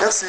Merci.